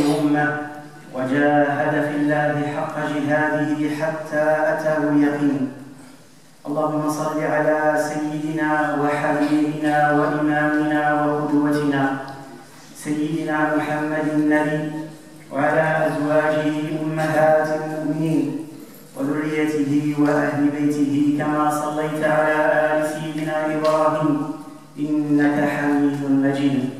الامه وجاهد في الله حق جهاده حتى أتاه اليقين. اللهم صل على سيدنا وحبيبنا وإمامنا وقدوتنا سيدنا محمد النبي وعلى أزواجه أمهات المؤمنين وذريته وأهل بيته كما صليت على آل سيدنا إبراهيم إنك حميد مجيد.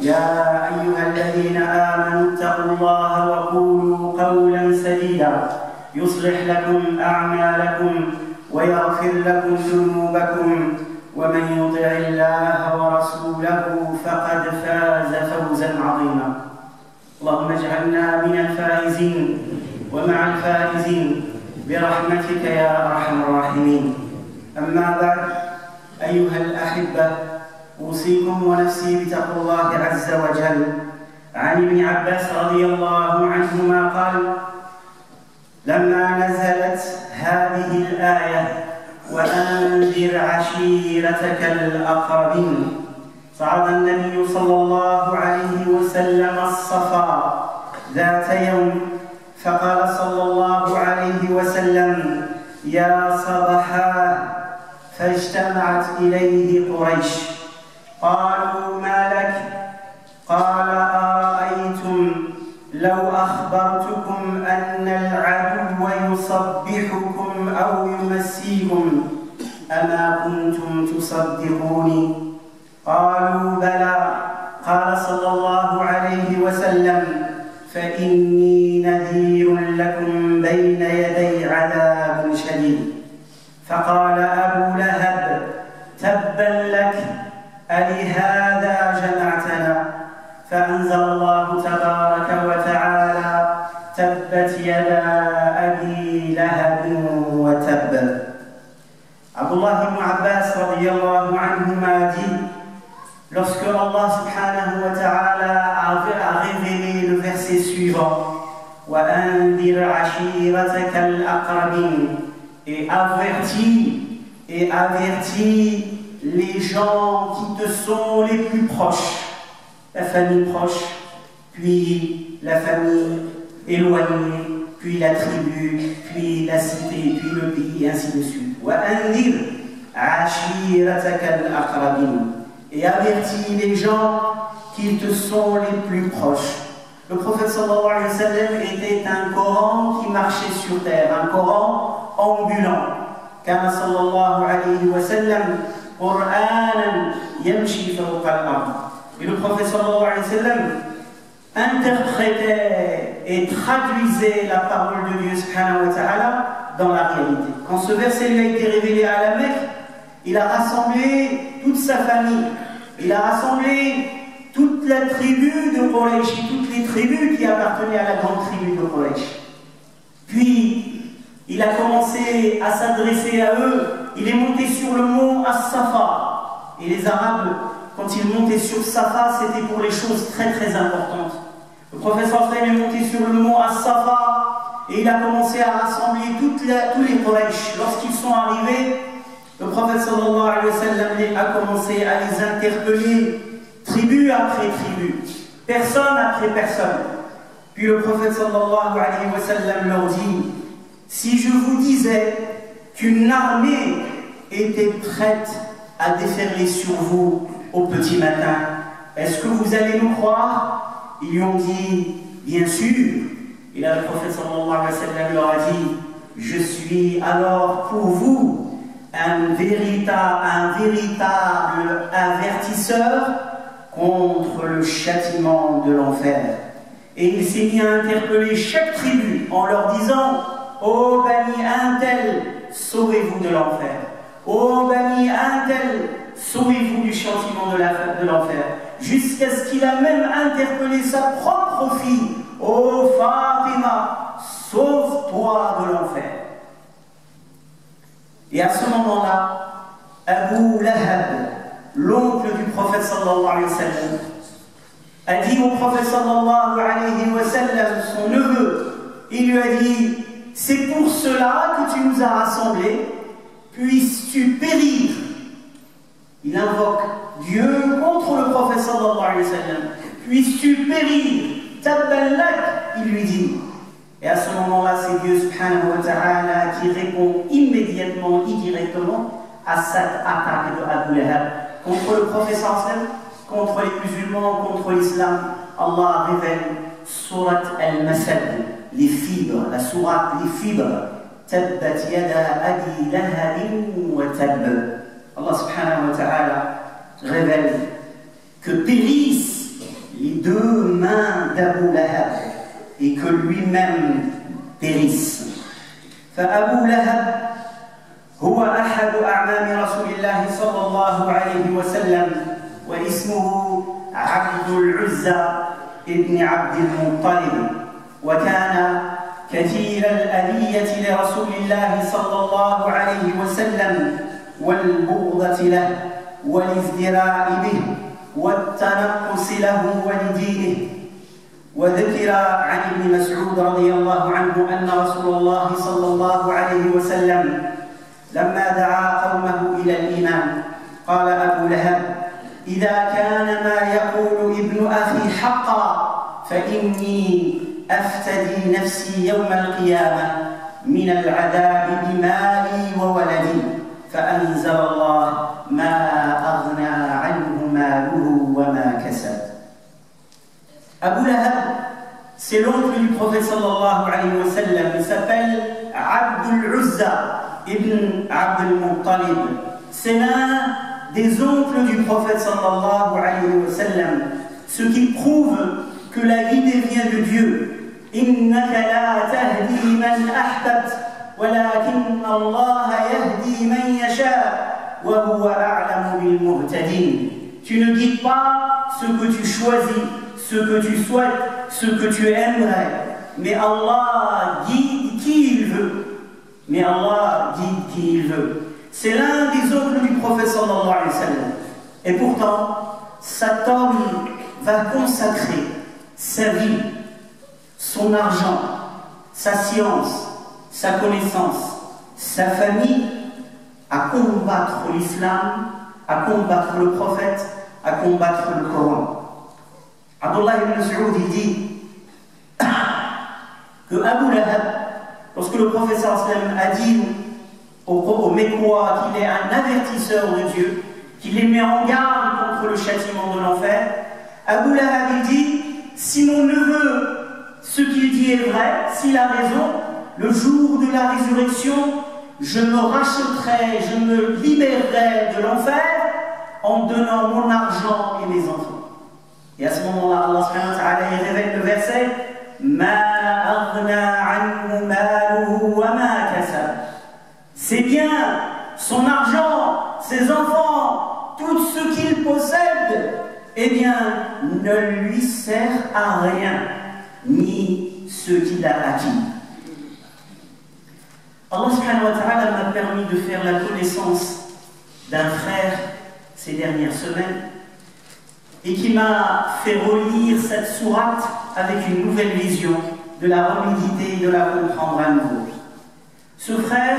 يا أيها الذين آمنوا اتقوا الله وقولوا قولا سديدا. يصلح لكم أعمالكم ويغفر لكم ذنوبكم. ومن يطع الله ورسوله فقد فاز فوزا عظيما. اللهم اجعلنا من الفائزين ومع الفائزين برحمتك يا أرحم الراحمين. أما بعد أيها الأحبة أوصيكم ونفسي بتقوى الله عز وجل. عن ابن عباس رضي الله عنهما قال لما نزلت هذه الآية وأنذر عشيرتك الأقربين صعد النبي صلى الله عليه وسلم الصفا ذات يوم فقال صلى الله عليه وسلم يا صبحا فاجتمعت إليه قريش. قالوا ما لك؟ قال أرأيتم لو أخبرتكم أن العدو يصبحكم أو يمسيكم أما كنتم تصدقوني؟ قالوا بلى. قال صلى الله عليه وسلم فإني نذير لكم بين يدي عذاب شديد. فقال Abdullah ibn Abbas radiallahu dit Lorsque Allah subhanahu wa ta'ala a révélé le verset suivant et avertis et avertis les gens qui te sont les plus proches, la famille proche, puis la famille éloignée, puis la tribu, puis la cité, puis le pays, et ainsi de suite. Et avertis les gens qui te sont les plus proches. Le prophète sallallahu alayhi wa sallam était un Coran qui marchait sur terre, un Coran ambulant. Car sallallahu alayhi wa sallam قرآنا يمشي فوق الأرض. Et le prophète sallallahu alayhi wa sallam interprétait et traduisait la parole de Dieu subhanahu wa ta'ala dans la réalité. Quand ce verset lui a été révélé à la Mecque, il a rassemblé toute sa famille, il a rassemblé toute la tribu de Quraysh, toutes les tribus qui appartenaient à la grande tribu de Quraysh. Puis, il a commencé à s'adresser à eux, il est monté sur le mont As-Safa. Et les Arabes, quand ils montaient sur Safa, c'était pour les choses très très importantes. Le professeur Frère est monté sur le mont As-Safa et il a commencé à rassembler tous les Quraysh. Lorsqu'ils sont arrivés, le prophète sallallahu alayhi a commencé à les interpeller, tribu après tribu, personne après personne. Puis le prophète sallallahu alayhi wa leur dit Si je vous disais qu'une armée était prête à déferler sur vous au petit matin, est-ce que vous allez nous croire? Ils lui ont dit Bien sûr. Et là, le prophète sallallahu alayhi wa sallam leur a dit je suis alors pour vous un véritable, un avertisseur contre le châtiment de l'enfer. Et il s'est mis à interpeller chaque tribu en leur disant Ô Bani Intel, sauvez-vous de l'enfer. Ô Bani Intel, sauvez-vous du châtiment de l'enfer. Jusqu'à ce qu'il a même interpellé sa propre fille Ô Fatima, sauve-toi de l'enfer. Et à ce moment-là, Abu Lahab, l'oncle du prophète a dit au prophète sallallahu alayhi wa sallam, son neveu, il lui a dit, c'est pour cela que tu nous as rassemblés, puisses-tu périr? Il invoque Dieu contre le prophète sallallahu sallam, puisses-tu périr. Tabbalak, il lui dit. Et à ce moment-là, c'est Dieu subhanahu wa ta'ala qui répond immédiatement, indirectement à cette attaque de Abu Lahab contre le professeur contre les musulmans, contre l'islam. Allah révèle Surat al-Masad, les fibres, la surat les fibres. Tabbat yada adi wa tab. Allah subhanahu wa ta'ala révèle que périssent les deux mains d'Abu Lahab et que lui-même périsse. فأبو لهب هو أحد أعمام رسول الله صلى الله عليه وسلم واسمه عبد العزى ابن عبد المطلب وكان كثير الأذية لرسول الله صلى الله عليه وسلم والبغضة له والازدراء به والتنقص له ولدينه وذكر عن ابن مسعود رضي الله عنه أن رسول الله صلى الله عليه وسلم لما دعا قومه إلى الإيمان قال أبو لهب إذا كان ما يقول ابن أخي حقا فإني أفتدي نفسي يوم القيامة من العذاب بمالي وولدي. فأنزل الله ما أغنى عنه ماله وما كسب. أبو لهب سلوك للبروفيس صلى الله عليه وسلم سفل عبد العزة ابن عبد المطلب سنا دي زونكل دي صلى الله عليه وسلم Ce qui prouve que la vie devient de Dieu. من أحببت ولكن الله يهدي من يشاء وهو أعلم بالمهتدين. Tu ne guides pas ce que tu choisis, ce que tu souhaites, ce que tu aimerais. Mais Allah guide qui il veut. Mais Allah guide qui il veut. C'est l'un des oncles du prophète sallallahu alayhi wa sallam. Et pourtant, cet homme va consacrer sa vie, son argent, sa science, sa connaissance, sa famille à combattre l'islam, à combattre le prophète, à combattre le Coran. Abdullah ibn Saoud dit que Abu Lahab, lorsque le professeur a dit aux, aux qu'il est un avertisseur de Dieu, qu'il les met en garde contre le châtiment de l'enfer, Abu Lahab dit si mon neveu, ce qu'il dit est vrai, s'il a raison, le jour de la résurrection, je me racheterai, je me libérerai de l'enfer en donnant mon argent et mes enfants. Et à ce moment-là, Allah subhanahu wa ta'ala révèle le verset C'est bien son argent, ses enfants, tout ce qu'il possède, eh bien, ne lui sert à rien, ni ce qu'il a acquis. Allah subhanahu wa ta'ala m'a permis de faire la connaissance d'un frère ces dernières semaines et qui m'a fait relire cette sourate avec une nouvelle vision, de la reméditer et de la comprendre à nouveau. Ce frère,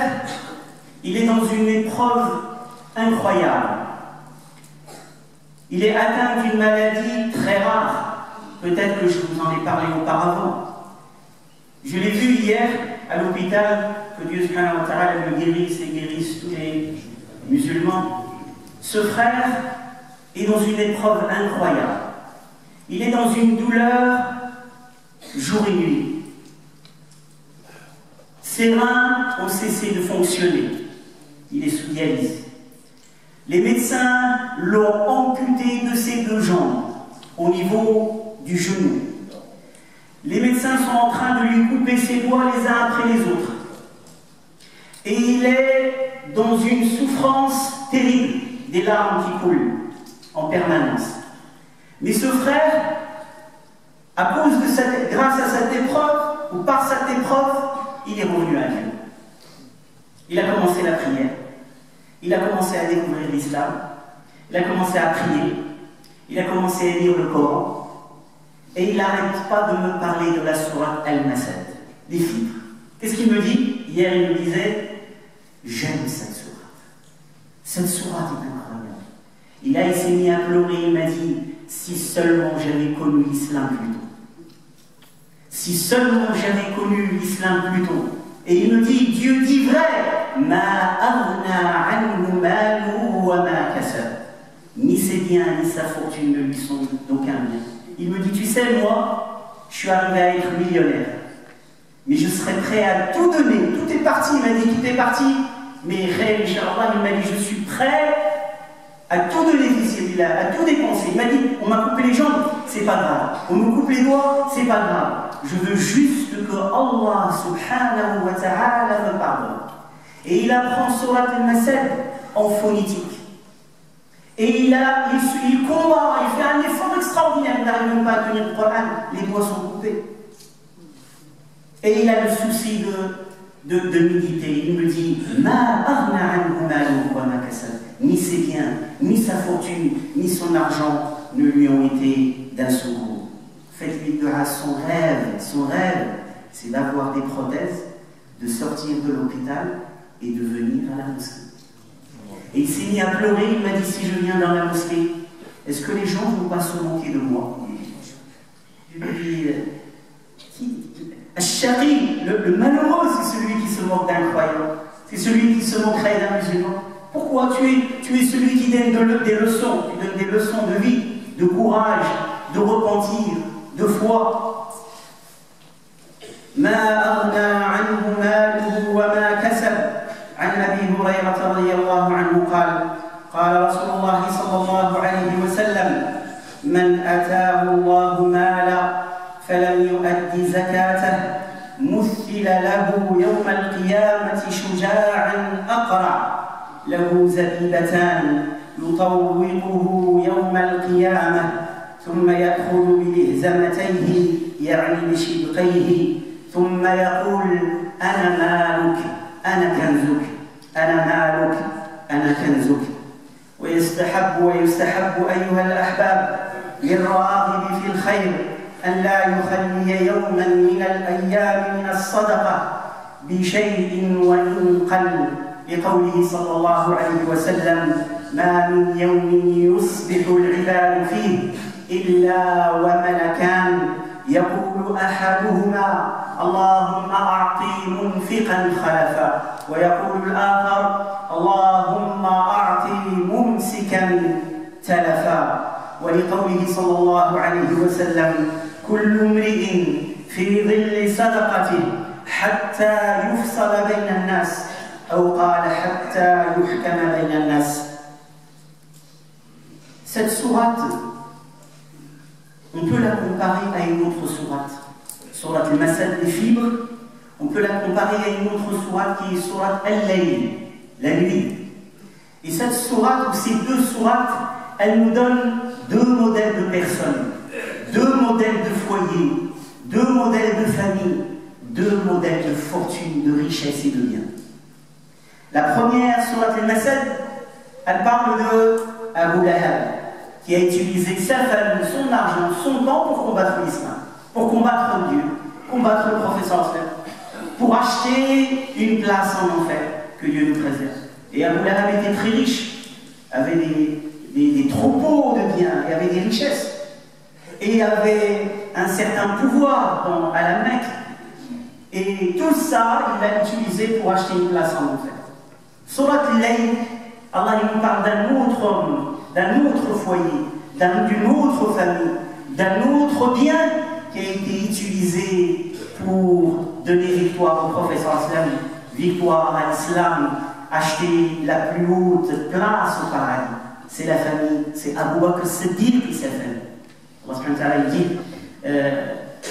il est dans une épreuve incroyable. Il est atteint d'une maladie très rare. Peut-être que je vous en ai parlé auparavant. Je l'ai vu hier à l'hôpital, que Dieu subhanahu wa ta'ala le guérisse et guérisse tous les musulmans. Ce frère est dans une épreuve incroyable. Il est dans une douleur jour et nuit. Ses reins ont cessé de fonctionner. Il est sous dialyse. Les médecins l'ont amputé de ses deux jambes au niveau du genou. Les médecins sont en train de lui couper ses doigts les uns après les autres. Et il est dans une souffrance terrible, des larmes qui coulent en permanence. Mais ce frère, à cause de cette, grâce à cette épreuve, ou par cette épreuve, il est revenu à Dieu. Il a commencé la prière. Il a commencé à découvrir l'islam. Il a commencé à prier. Il a commencé à lire le Coran. Et il n'arrête pas de me parler de la sourate Al-Masad, des fibres. Qu'est-ce qu'il me dit? Hier, il me disait J'aime cette sourate. Cette sourate est incroyable. Et là, il s'est mis à pleurer. Il m'a dit Si seulement j'avais connu l'islam plus tôt. Si seulement j'avais connu l'islam plus tôt. Et il me dit Dieu dit vrai ni ses biens ni sa fortune ne lui sont d'aucun bien. Il me dit, tu sais, moi, je suis arrivé à être millionnaire. Mais je serais prêt à tout donner. Tout est parti. Il m'a dit, tout est parti. Mais réel, il m'a dit, je suis prêt à tout donner ici, à tout dépenser. Il m'a dit, on m'a coupé les jambes, c'est pas grave. On me coupe les doigts, c'est pas grave. Je veux juste que Allah subhanahu wa ta'ala me pardonne. Et il apprend Surat al-Masad en phonétique. Et il, a, il, combat, il fait un effort extraordinaire, il n'arrive même pas à tenir le Coran, les doigts sont coupés. Et il a le souci de, de, de méditer. Il me dit Ni ses biens, ni sa fortune, ni son argent ne lui ont été d'un secours. Faites-lui grâce, son rêve, son rêve, c'est d'avoir des prothèses, de sortir de l'hôpital et de venir à la mosquée. Et il s'est mis à pleurer, il m'a dit si je viens dans la mosquée, est-ce que les gens ne vont pas se moquer de moi? Je lui ai dit, Achari, le, le malheureux, c'est celui qui se moque d'un croyant, c'est celui qui se moquerait d'un musulman. Pourquoi tu es, tu es celui qui donne des leçons, tu donnes des leçons de vie, de courage, de repentir, de foi. عن ابي هريره رضي الله عنه قال قال رسول الله صلى الله عليه وسلم من اتاه الله مالا فلم يؤد زكاته مثل له يوم القيامة شجاعا أقرع. له زبيبتان يطوقه يوم القيامة ثم يأخذ بلهزمتيه يعني بشدقيه ثم يقول أنا مالك أنا كنزك أنا مالك أنا كنزك. ويستحب ويستحب أيها الأحباب للراغب في الخير أن لا يخلي يوما من الأيام من الصدقة بشيء وإن قل لقوله صلى الله عليه وسلم ما من يوم يصبح العباد فيه إلا وملكان. يقول أحدهما اللهم أعطي منفقا خلفا ويقول الآخر اللهم أعطي ممسكا تلفا. ولقوله صلى الله عليه وسلم كل امرئ في ظل صدقته حتى يفصل بين الناس أو قال حتى يحكم بين الناس Cette sourate on peut la comparer à une autre sourate. Sourate al-Masad des fibres, on peut la comparer à une autre sourate qui est sourate al-Layl, la nuit. Et cette sourate, ou ces deux sourates, elles nous donnent deux modèles de personnes, deux modèles de foyer, deux modèles de famille, deux modèles de fortune, de richesse et de bien. La première, sourate al-Masad, elle parle de Abu Lahab, qui a utilisé sa famille, son argent, son temps pour combattre l'islam, pour combattre Dieu, combattre le professeur pour acheter une place en enfer, que Dieu nous préserve. Et Abu Lahab était très riche, avait des, troupeaux de biens, et avait des richesses, et avait un certain pouvoir à la Mecque. Et tout ça, il l'a utilisé pour acheter une place en enfer. Surat Layl, Allah nous parle d'un autre homme d'un autre foyer, d'une autre famille, d'un autre bien qui a été utilisé pour donner victoire au professeur islam, victoire à l'islam, acheter la plus haute place au paradis. C'est la famille, c'est Abu Bakr Siddiq s'est fait. Allah subhanahu wa ta'ala dit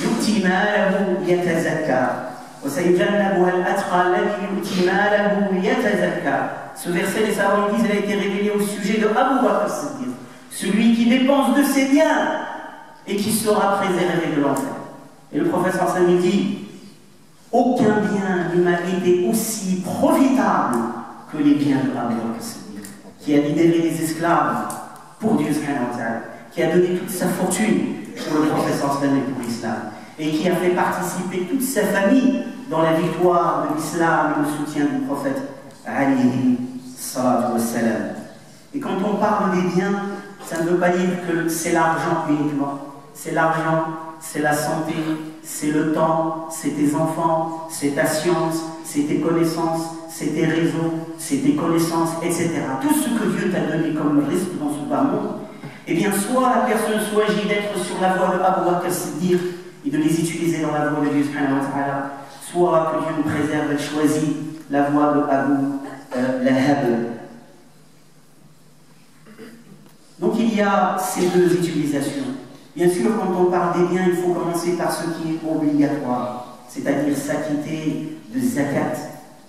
يؤتي ماله يتزكى وسيجنبها الأتقى الذي يؤتي ماله يتزكى Ce verset, les savants disent, il a été révélé au sujet de Abu Bakr Siddiq, celui qui dépense de ses biens et qui sera préservé de l'enfer. Et le professeur Sami dit aucun bien ne m'a été aussi profitable que les biens de Abu Bakr Siddiq, qui a libéré les esclaves pour Dieu, qui a donné toute sa fortune pour le professeur Sami pour l'islam, et qui a fait participer toute sa famille dans la victoire de l'islam et le soutien du prophète alayhi salam. Et quand on parle des biens, ça ne veut pas dire que c'est l'argent uniquement. C'est l'argent, c'est la santé, c'est le temps, c'est tes enfants, c'est ta science, c'est tes connaissances, c'est tes réseaux, c'est tes connaissances, etc. Tout ce que Dieu t'a donné comme risque dans ce bas monde, eh bien, soit la personne choisit d'être sur la voie de Abu Bakr et de les utiliser dans la voie de Dieu, soit que Dieu nous préserve et choisit la voie de Abu euh, Lahab. Donc il y a ces deux utilisations. Bien sûr, quand on parle des biens, il faut commencer par ce qui est obligatoire, c'est-à-dire s'acquitter de zakat,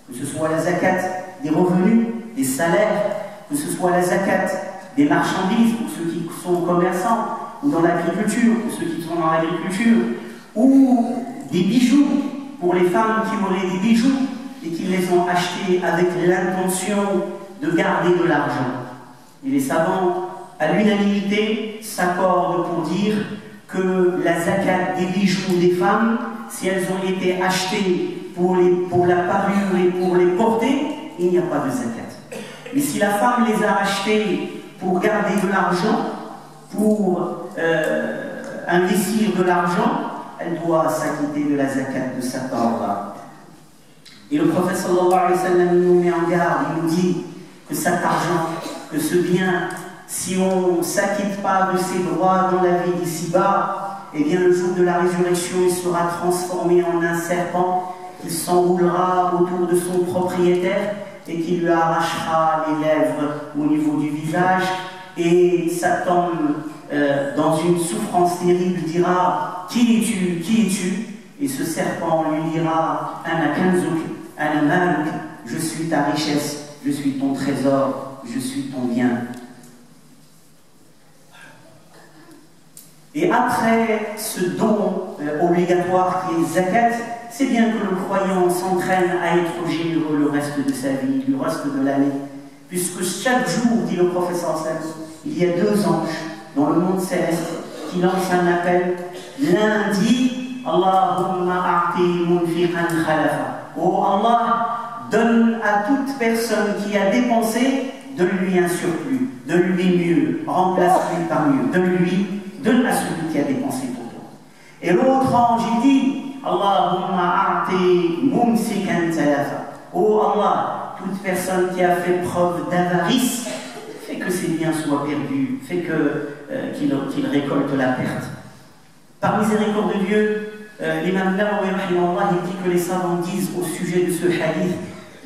que ce soit la zakat des revenus, des salaires, que ce soit la zakat des marchandises pour ceux qui sont commerçants, ou dans l'agriculture pour ceux qui sont dans l'agriculture, ou des bijoux pour les femmes qui auraient des bijoux et qui les ont achetés avec l'intention de garder de l'argent. Et les savants à l'unanimité, s'accordent pour dire que la zakat des bijoux des femmes, si elles ont été achetées pour, les, pour la parure et pour les porter, il n'y a pas de zakat. Mais si la femme les a achetées pour garder de l'argent, pour euh, investir de l'argent, elle doit s'acquitter de la zakat de sa part. Et le prophète sallallahu alayhi wa sallam nous met en garde, il nous dit que cet argent, que ce bien si on ne s'acquitte pas de ses droits dans la vie d'ici-bas, eh bien le jour de la résurrection, il sera transformé en un serpent qui s'enroulera autour de son propriétaire et qui lui arrachera les lèvres au niveau du visage. Et Satan, euh, dans une souffrance terrible, dira Qui es-tu? Qui es-tu? Et ce serpent lui dira Ana Ana je suis ta richesse, je suis ton trésor, je suis ton bien. Et après ce don euh, obligatoire qui est zakat, c'est bien que le croyant s'entraîne à être généreux le reste de sa vie, le reste de l'année. Puisque chaque jour, dit le professeur Sami, il y a deux anges dans le monde céleste qui lancent un appel. L'un dit Allahumma a'ti khalafa. Oh Allah, donne à toute personne qui a dépensé de lui un surplus, de lui mieux, remplace-lui par mieux, de lui donne à celui qui a dépensé pour toi. Et l'autre ange, il dit Allahumma a'ti mumsikan talafa. Oh Allah, toute personne qui a fait preuve d'avarice, fait que ses biens soient perdus, fait euh, qu'il récolte la perte. Par miséricorde de Dieu, euh, l'imam Nawawi dit que les savants disent au sujet de ce hadith,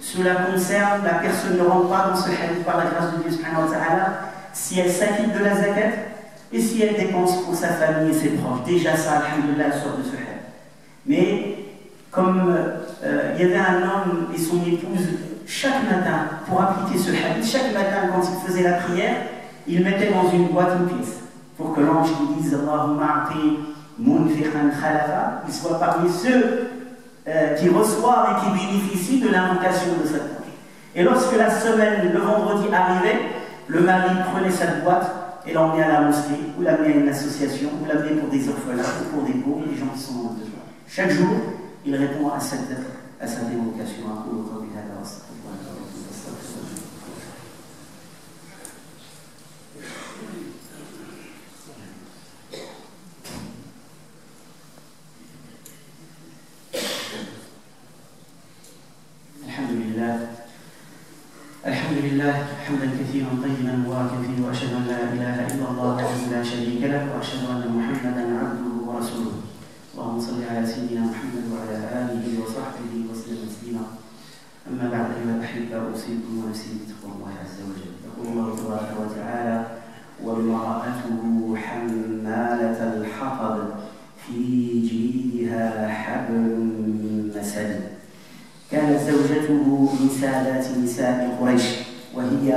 cela concerne la personne ne rentre pas dans ce hadith par la grâce de Dieu si elle s'acquitte de la zakat, et si elle dépense pour sa famille et ses proches. Déjà ça, alhamdoulilah, elle sort de ce rêve. Mais comme euh, il y avait un homme et son épouse, chaque matin, pour appliquer ce hadith, chaque matin quand il faisait la prière, il mettait dans une boîte une pièce pour que l'ange lui dise Allahumma munfiqan khalafa, il soit parmi ceux euh, qui reçoivent et qui bénéficient de l'invocation de cette ange. Et lorsque la semaine, le vendredi arrivait, le mari prenait cette boîte et l'emmener à la mosquée, ou l'amener à une association, ou l'amener pour des orphelins, ou pour des pauvres, des gens qui sont en besoin. Chaque jour, il répond à cette, à cette évocation, à في جيدها حبل مسد. كانت زوجته من سادات نساء قريش وهي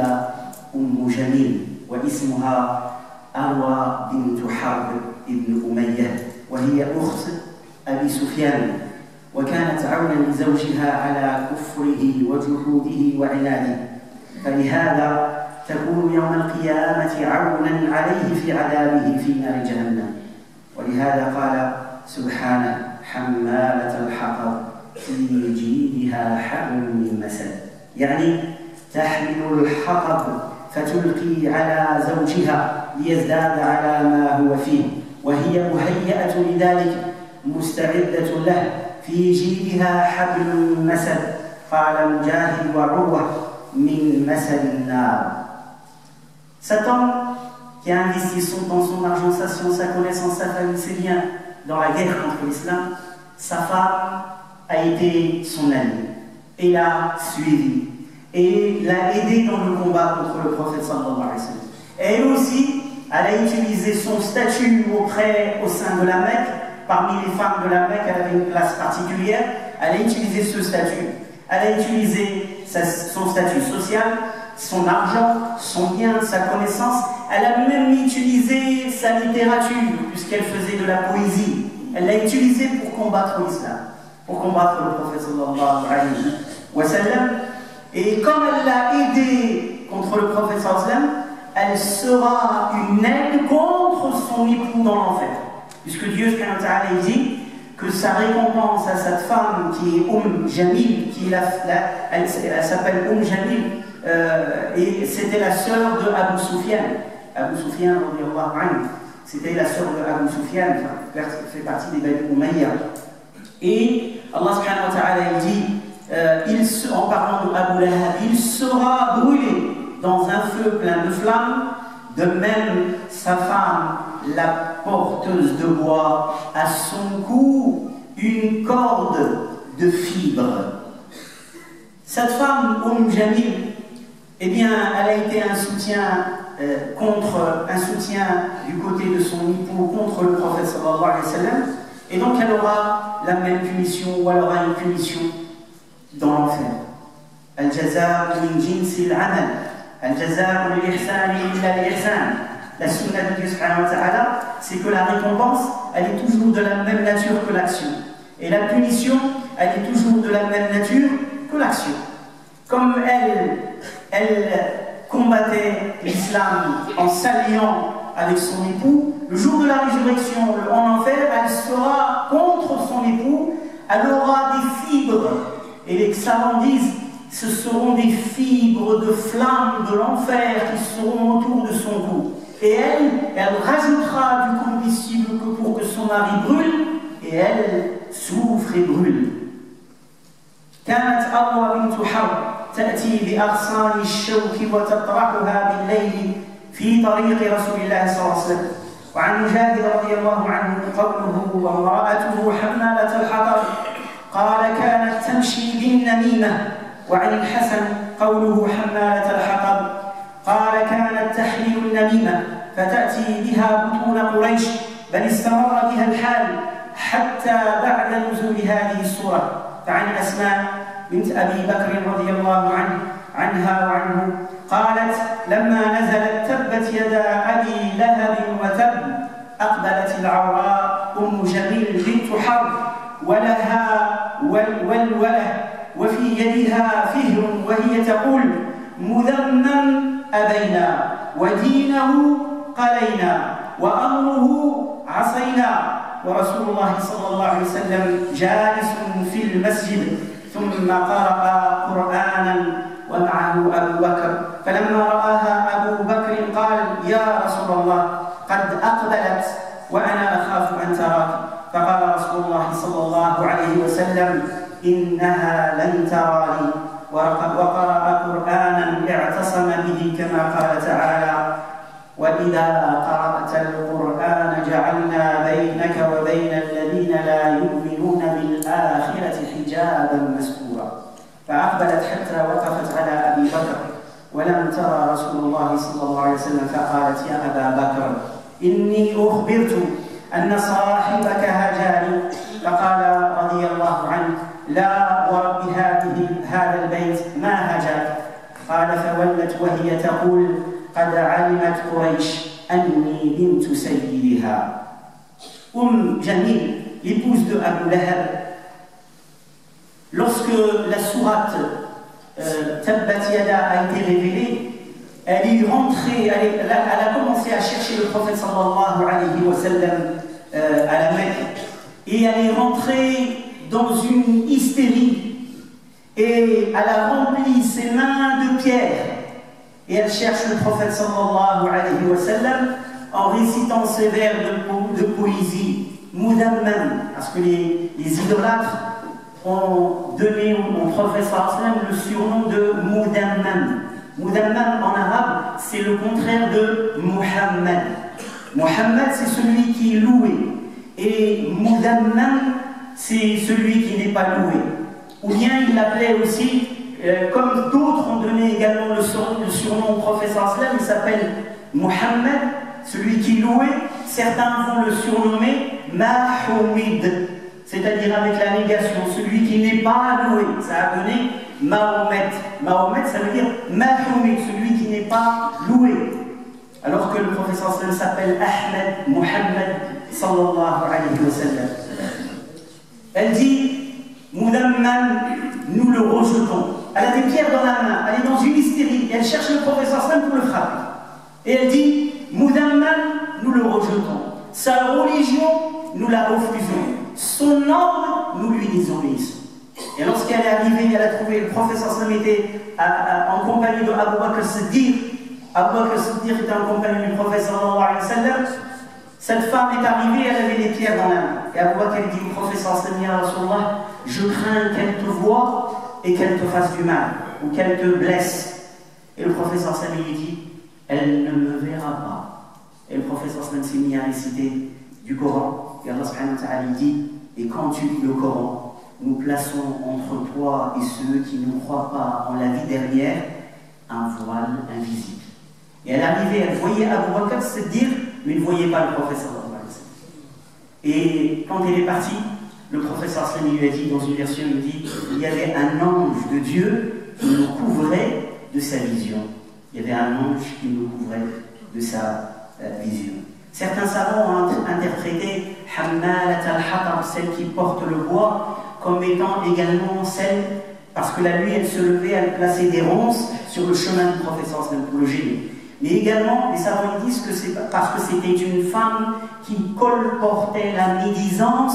أم جميل واسمها أروى بنت حرب بن أمية وهي أخت أبي سفيان. وكانت عونا لزوجها على كفره وجحوده وعناده. فلهذا تكون يوم القيامة عونا عليه في عذابه في نار جهنم. ولهذا قال سبحانه حمالة الحطب في جيدها حبل من مسد. يعني تحمل الحطب فتلقي على زوجها ليزداد على ما هو فيه وهي مهيئة لذلك مستعدة له. في جيدها حبل من مسد قال مجاهد وعروة من مسد النار. homme qui a investi son temps, son argent, sa science, sa connaissance, sa famille, ses biens dans la guerre contre l'islam, sa femme a été son amie et l'a suivi et l'a aidé dans le combat contre le prophète sallallahu alayhi wa sallam. Elle aussi, elle a utilisé son statut auprès, au sein de la Mecque. Parmi les femmes de la Mecque, elle avait une place particulière. Elle a utilisé ce statut. Elle a utilisé son statut social, son argent, son bien, sa connaissance. Elle a même utilisé sa littérature, puisqu'elle faisait de la poésie. Elle l'a utilisé pour combattre l'islam, pour combattre le prophète wa. Et comme elle l'a aidé contre le prophète elle sera une aide contre son époux dans l'enfer. Puisque Dieu dit que sa récompense à cette femme qui est Oum Jamil, qui elle, elle s'appelle Oum Jamil, et c'était la sœur de Abu Sufyan. Abu Sufyan, c'était la sœur de Abu Sufyan, fait partie des Bani Umayya. Et Allah subhanahu wa ta'ala dit, euh, il, en parlant de Abu Lahab, il sera brûlé dans un feu plein de flammes. De même, sa femme, la porteuse de bois, à son cou une corde de fibres. Cette femme, Oum Jamil, eh bien, elle a été un soutien euh, contre, un soutien du côté de son époux contre le prophète sallallahu alayhi et donc elle aura la même punition, ou elle aura une punition dans l'enfer. Al-jaza min jinsi al-amal. Al-jaza lil-ihsan illa lil-ihsan. La sunna de Dieu c'est que la récompense, elle est toujours de la même nature que l'action. Et la punition, elle est toujours de la même nature que l'action. Comme elle, elle combattait l'islam en s'alliant avec son époux, le jour de la résurrection en enfer, elle sera contre son époux, elle aura des fibres. Et les savants disent, ce seront des fibres de flammes de l'enfer qui seront autour de son cou. Et elle, elle rajoutera du combustible pour que son mari brûle, et elle souffre et brûle. كانت أروى بنت حرب تأتي بأغصان الشوك وتطرحها بالليل في طريق رسول الله صلى الله عليه وسلم. وعن مجاهد رضي الله عنه قوله وامرأته حمالة الحطب قال كانت تمشي بالنميمة. وعن الحسن قوله حمالة الحطب قال كانت تحمل النميمة فتأتي بها بطون قريش بل استمر بها الحال حتى بعد نزول هذه السورة فعن أسماء بنت أبي بكر رضي الله عنه عنها وعنه قالت لما نزلت تبت يدا أبي لهب وتب أقبلت العوراء أم جميل بنت حرب ولها والولة وفي يدها فهر وهي تقول مذمم أبينا ودينه قلينا وأمره عصينا. ورسول الله صلى الله عليه وسلم جالس في المسجد. ثم قرأ قرآنا ومعه أبو بكر. فلما رآها أبو بكر قال يا رسول الله قد أقبلت وأنا أخاف أن تراك. فقال رسول الله صلى الله عليه وسلم إنها لن تراني. وقرأ قرآنا اعتصم به كما قال تعالى وإذا قرأت القرآن على أبي بكر. ولم ترى رسول الله صلى الله عليه وسلم فقالت يا أبا بكر إني أخبرت أن صاحبك هجاني فقال رضي الله عنه لا ورب هذه هذا البيت ما هجاك قال فولت وهي تقول قد علمت قريش أني بنت سيدها. أم جميل l'épouse de Abu Lahab. Lorsque la sourate euh, Yada a été révélée elle est rentrée, elle, est, elle, a, commencé à chercher le prophète sallallahu alayhi wa sallam euh, à la Mecque. Et elle est rentrée dans une hystérie. Et elle a rempli ses mains de pierre. Et elle cherche le prophète sallallahu alayhi wa sallam en récitant ces vers de, de poésie, Moudamman, parce que les, les, idolâtres ont donné au, sallam le surnom de Moudamman. Moudamman en arabe, c'est le contraire de Muhammad. Muhammad, c'est celui qui est loué. Et Moudamman, c'est celui qui n'est pas loué. Ou bien il l'appelait aussi, euh, comme d'autres ont donné également le, surnom, le surnom au professeur il s'appelle Muhammad, celui qui est loué. Certains vont le surnommer Mahoumid, c'est-à-dire avec la négation, celui qui n'est pas loué. Ça a donné Mahomet. Mahomet, ça veut dire Mahoumid, celui qui n'est pas loué. Alors que le professeur s'appelle Ahmed Muhammad sallallahu alayhi wa sallam. Elle dit Moudamman, nous le rejetons. Elle a des pierres dans la main, elle est dans une hystérie, elle cherche le professeur Sam pour le frapper. Et elle dit Moudamman, nous le rejetons. Sa religion, nous la refusons. Son ordre, nous lui désobéissons. Et lorsqu'elle est arrivée, elle a trouvé le professeur Sam était en compagnie de Abu Bakr Siddiq. Abu Bakr Siddiq était en compagnie du professeur sallam. Cette femme est arrivée, elle avait des pierres dans la main. Et Abu Bakr dit au professeur sallam, je crains qu'elle te voie et qu'elle te fasse du mal, ou qu'elle te blesse. Et le professeur Sami lui dit, elle ne me verra pas. Et le professeur Sami s'est mis à réciter du Coran. Et Allah subhanahu wa dit, et quand tu lis le Coran, nous plaçons entre toi et ceux qui ne croient pas en la vie dernière un voile invisible. Et elle arrivait, elle voyait Abu Bakr se dire, mais ne voyait pas le professeur. Et quand elle est partie, le professeur Slami lui a dit dans une version, il dit il y avait un ange de Dieu qui nous couvrait de sa vision. Il y avait un ange qui nous couvrait de sa euh, vision. Certains savants ont interprété al-Hatab, celle qui porte le bois, comme étant également celle, parce que la nuit elle se levait, elle plaçait des ronces sur le chemin du professeur pour le gêner. Mais également, les savants disent que c'est parce que c'était une femme qui colportait la médisance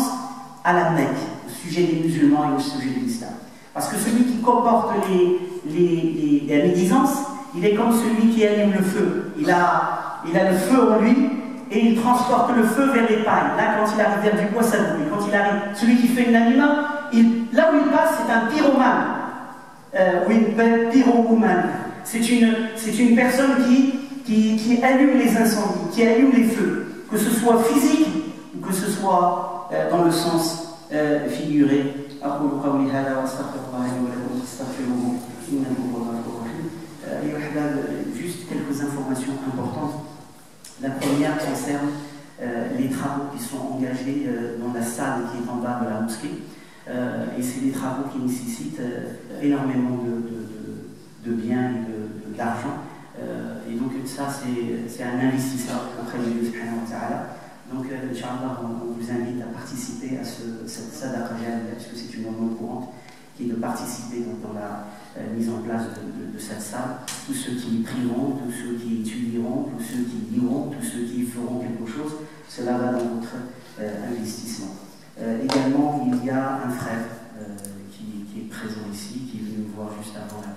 à la Mecque, au sujet des musulmans et au sujet de l'islam. Parce que celui qui comporte les, les, les, la médisance, il est comme celui qui allume le feu. Il a, il a le feu en lui et il transporte le feu vers les pailles. Là, quand il arrive vers du bois, ça brûle. Quand il arrive, celui qui fait une anima, là où il passe, c'est un pyromane. Euh, ou une pyromane. C'est une, c'est une personne qui, qui, qui allume les incendies, qui allume les feux, que ce soit physique ou que ce soit dans le sens euh, figuré. Juste quelques informations importantes. La première concerne euh, les travaux qui sont engagés euh, dans la salle qui est en bas de la mosquée. et c'est des travaux qui nécessitent énormément de, de, biens et d'argent. et donc ça, c'est un investisseur auprès de Dieu subhanahu wa. Donc, euh, Inch'Allah, on, on, vous invite à participer à ce, cette sadaqa parce que c'est une norme courante, qui de participer donc, dans la euh, mise en place de, de, de, cette salle. Tous ceux qui prieront, tous ceux qui étudieront, tous ceux qui liront, tous ceux qui feront quelque chose, cela va dans votre euh, investissement. également, il y a un frère qui, qui, est présent ici, qui est venu me voir juste avant la